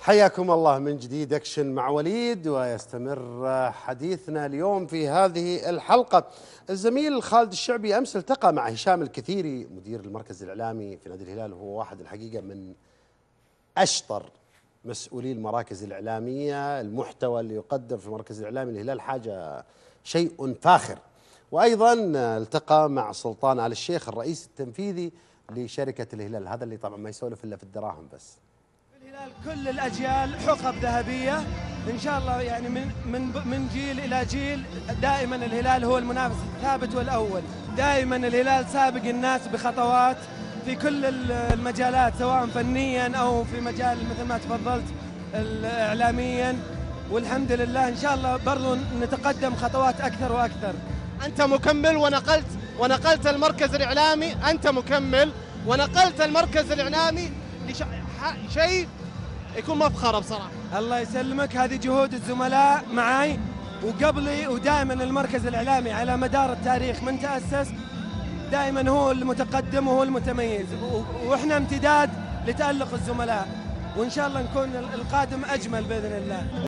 حياكم الله من جديد أكشن مع وليد ويستمر حديثنا اليوم في هذه الحلقة. الزميل خالد الشعبي أمس التقى مع هشام الكثيري مدير المركز الإعلامي في نادي الهلال وهو واحد الحقيقة من أشطر مسؤولي المراكز الإعلامية، المحتوى اللي يقدم في المركز الاعلامي الهلال حاجة شيء فاخر. وأيضا التقى مع سلطان آل الشيخ الرئيس التنفيذي لشركة الهلال، هذا اللي طبعا ما يسولف إلا في الدراهم بس. الهلال كل الأجيال حقب ذهبية. إن شاء الله يعني من من من جيل إلى جيل دائما الهلال هو المنافس الثابت والأول. دائما الهلال سابق الناس بخطوات في كل المجالات سواء فنيا أو في مجال مثل ما تفضلت اعلاميا. والحمد لله إن شاء الله برضو نتقدم خطوات أكثر وأكثر. أنت مكمل ونقلت ونقلت المركز الإعلامي. أنت مكمل ونقلت المركز الإعلامي. لشيء يكون مفخره بصراحه الله يسلمك. هذه جهود الزملاء معي وقبلي ودائما المركز الإعلامي على مدار التاريخ من تأسس دائما هو المتقدم وهو المتميز. وإحنا امتداد لتألق الزملاء. وإن شاء الله نكون القادم أجمل بإذن الله.